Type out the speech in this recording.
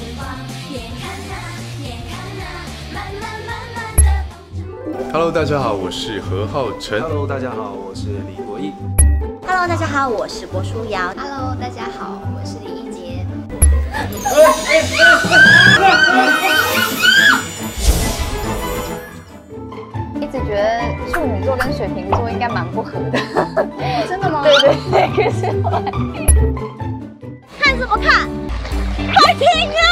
时，看那，眼看那，慢慢慢慢的。Hello，大家好，我是何浩晨。Hello，大家好，我是李国义。Hello，大家好，我是郭书瑶。Hello，大家好，我是李一杰。一直觉得处女座跟水瓶座应该蛮不合的，真的吗？对 对对，个是我看什么看？快听啊！